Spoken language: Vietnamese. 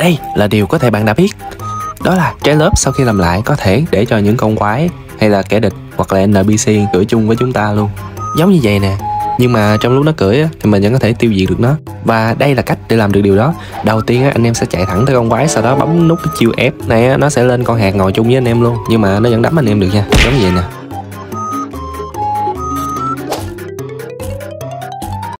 đây là điều có thể bạn đã biết. Đó là trái lớp sau khi làm lại có thể để cho những con quái hay là kẻ địch hoặc là NPC cưỡi chung với chúng ta luôn. Giống như vậy nè nhưng mà trong lúc nó cưỡi á, thì mình vẫn có thể tiêu diệt được nó. Và đây là cách để làm được điều đó. Đầu tiên á, anh em sẽ chạy thẳng tới con quái sau đó bấm nút cái chiêu ép này á, nó sẽ lên con hạt ngồi chung với anh em luôn nhưng mà nó vẫn đấm anh em được nha. Giống như vậy nè.